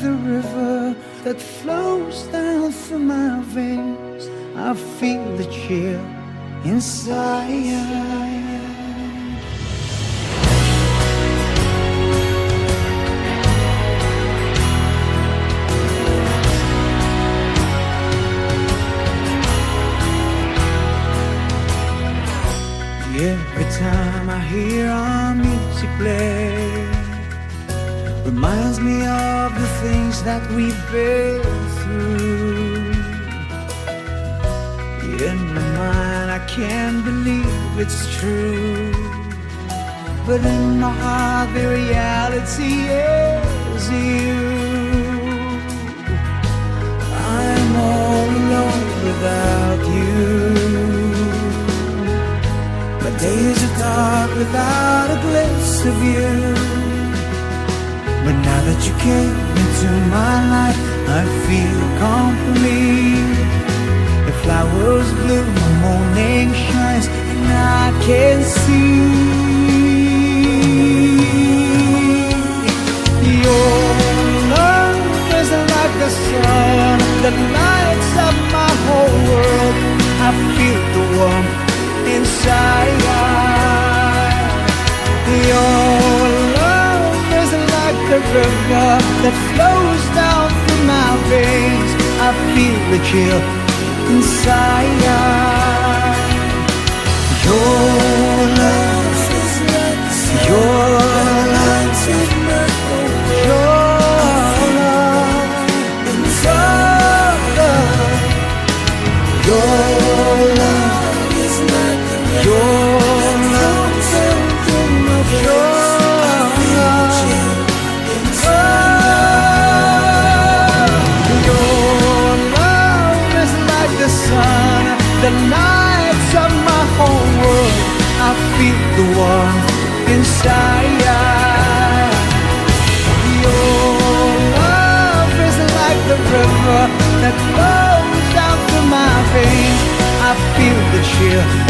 the river that flows down through my veins. I feel the chill inside. Every time I hear our music play Reminds me of the things that we've been through. In my mind I can't believe it's true. But in my heart the reality is you. I'm all alone without you. My days are dark without a glimpse of you. But now that you came into my life, I feel complete. The flowers bloom, the morning shines, and I can see your love is like the sun that lights up my whole world. I feel the warmth inside. River that flows down through my veins. I feel the chill inside. Your love your the warmth inside. Your love is like the river that flows down through my veins. I feel the chill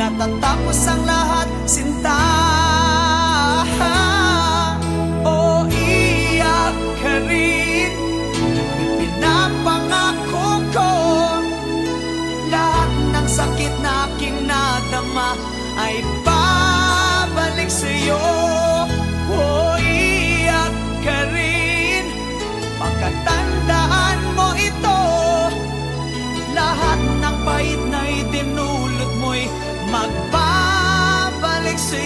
Natatapos ang lahat, sinta O iyak ka rin Pinapangako ko. Lahat ng sakit na aking nadama Ay babalik sa'yo.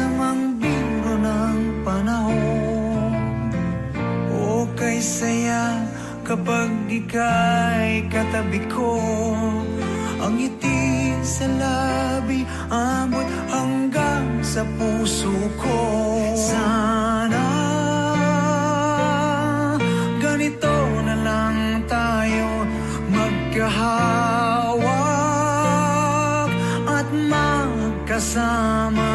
masamang biro ng panahon. O kay saya kapag ika'y katabi ko. Ang ngiti sa labi amot hanggang sa puso ko. Sana ganito na lang tayo magkahawak at magkasama.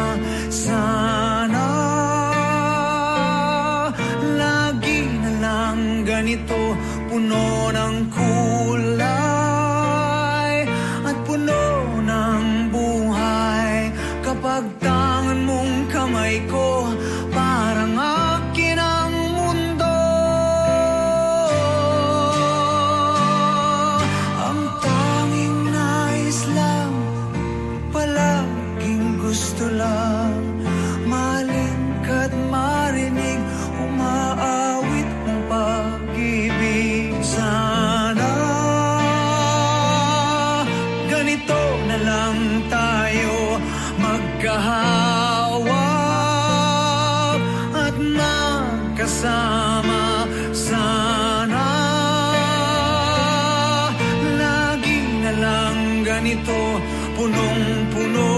ganito punong-puno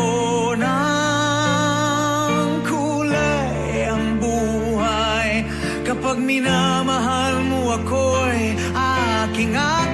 ng kulay ang buhay. Kapag minamahal mo ako'y aking aking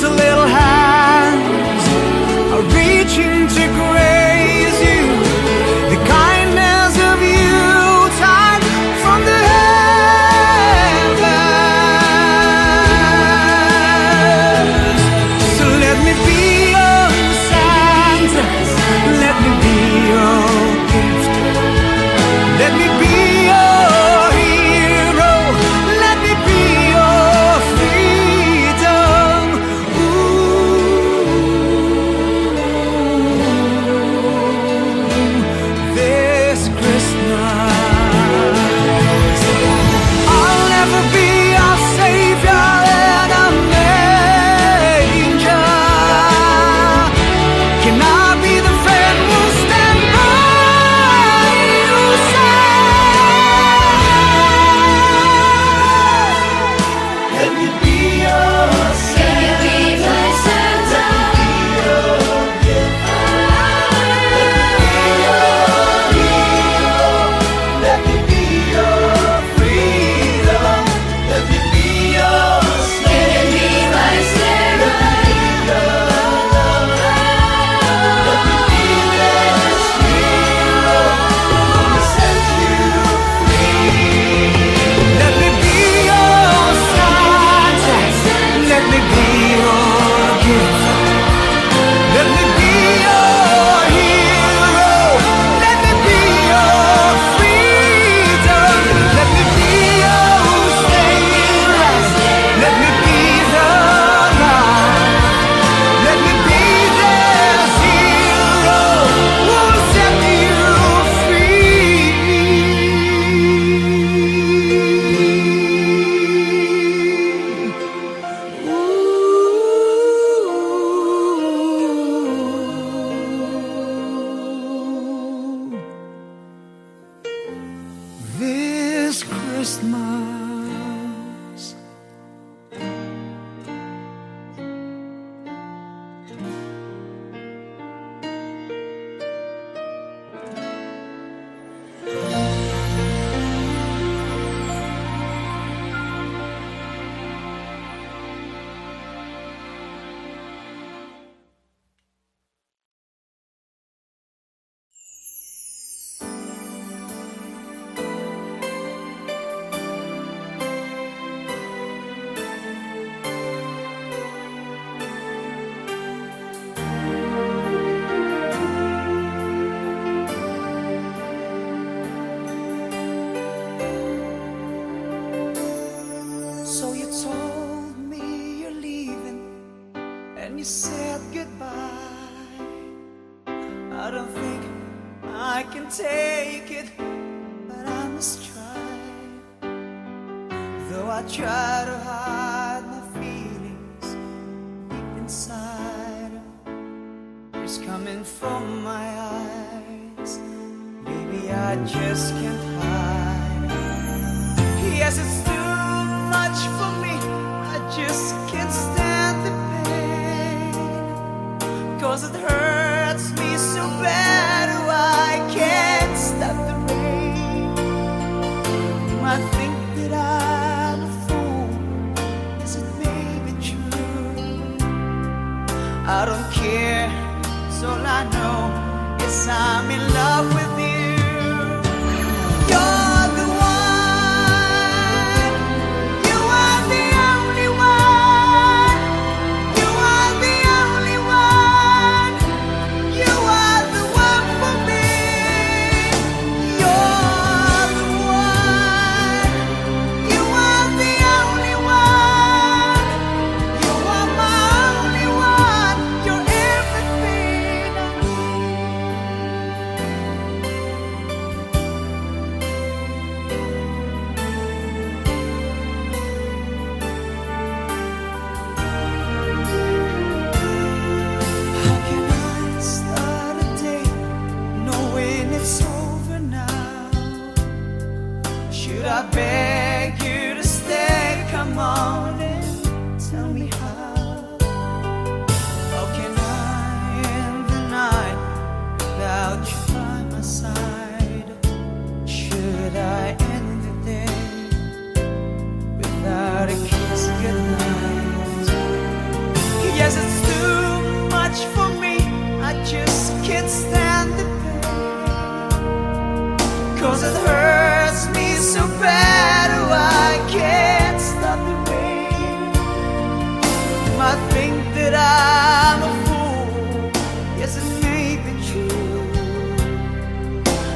Angels, little hands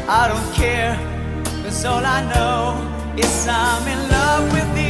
I don't care, cause all I know is I'm in love with you.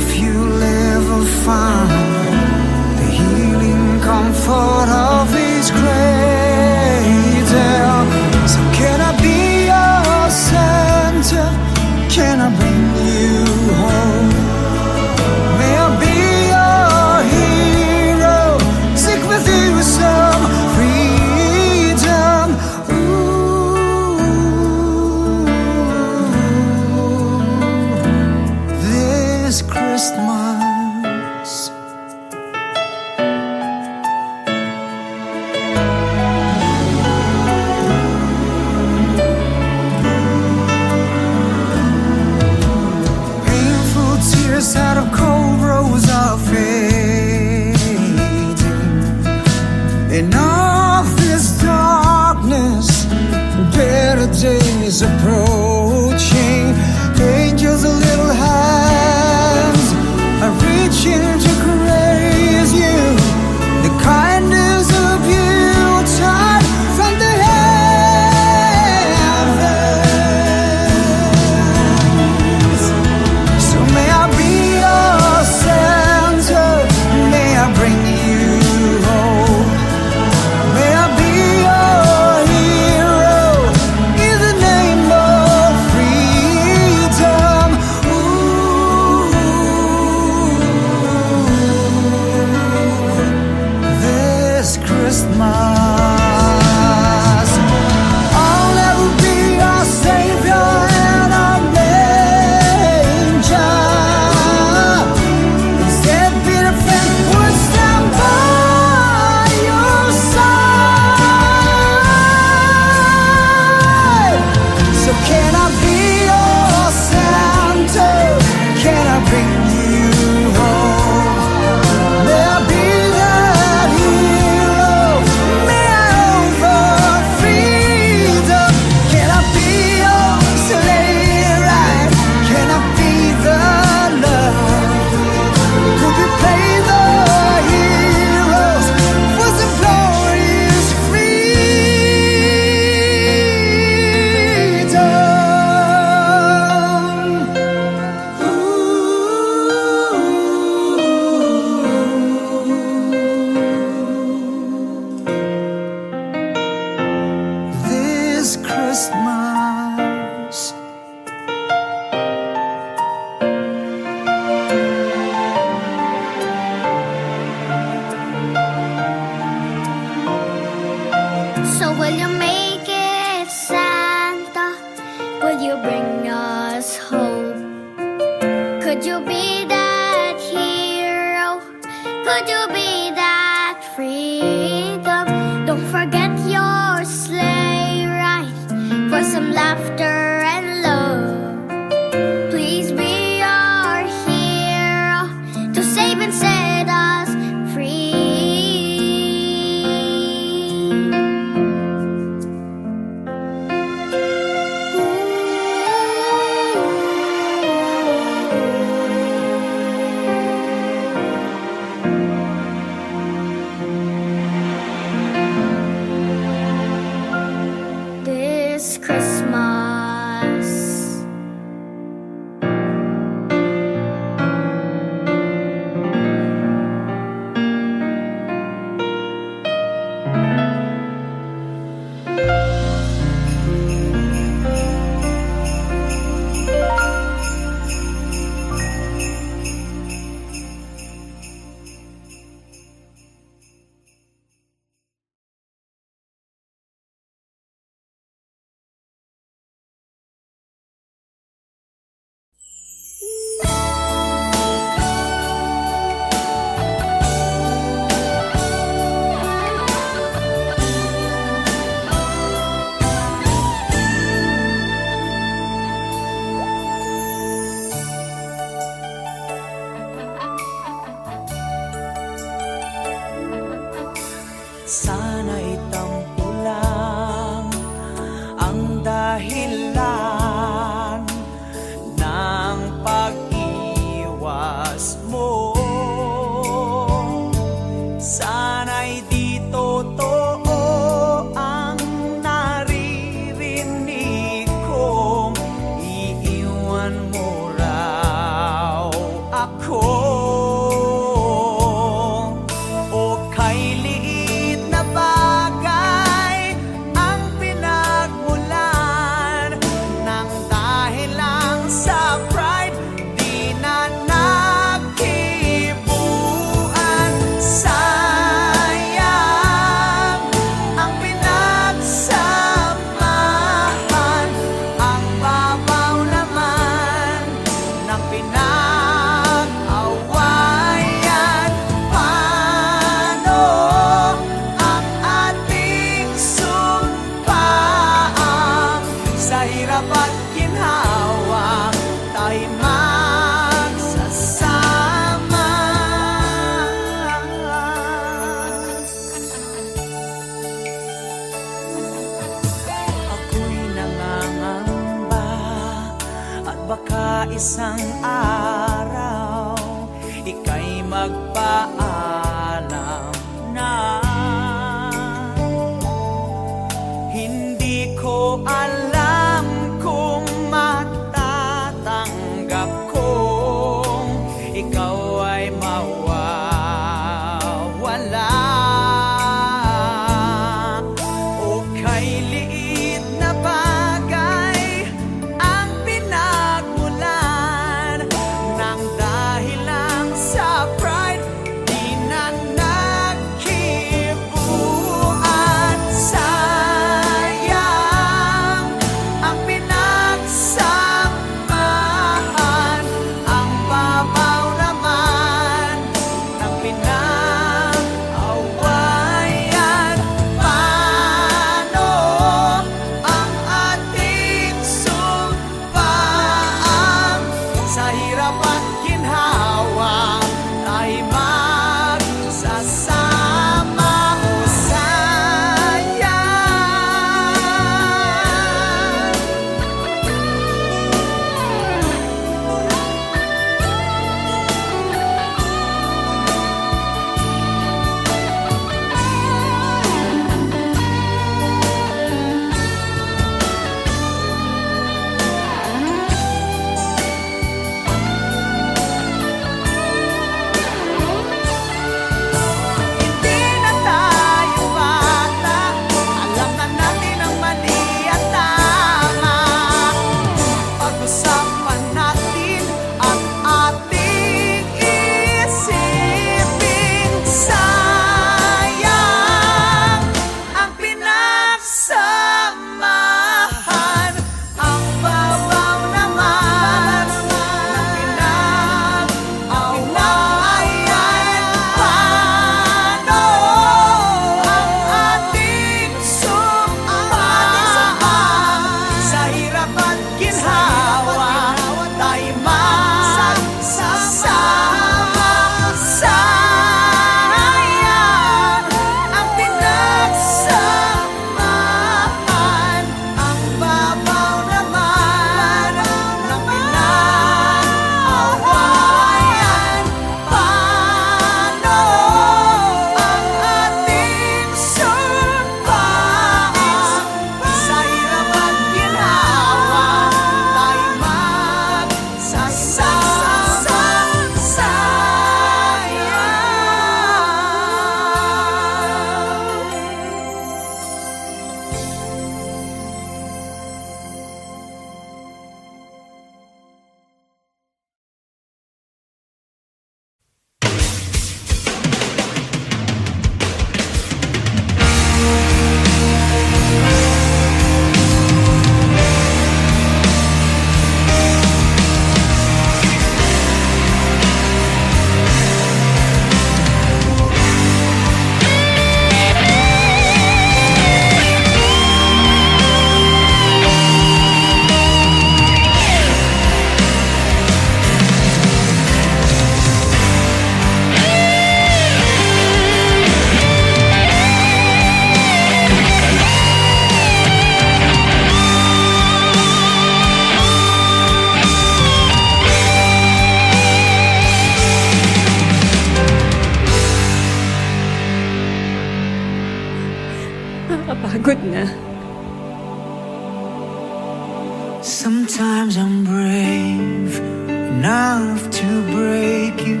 Sometimes I'm brave enough to break you.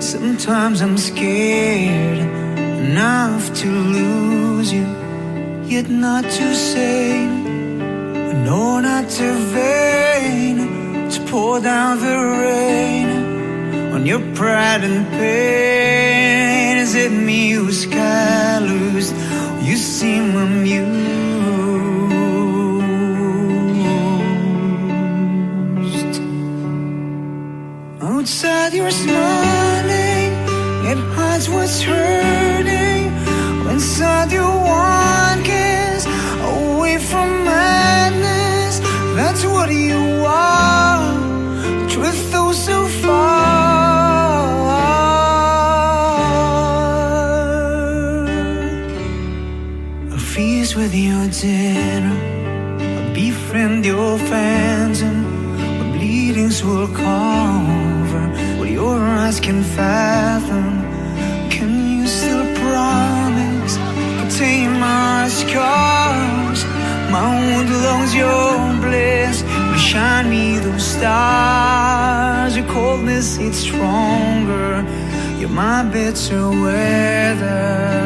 Sometimes I'm scared enough to lose you. Yet not to say, no, not to vain to pour down the rain on your pride and pain. shine me those stars. Your coldness, it's stronger. You're my bitter weather.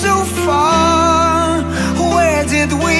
so far? Where did we?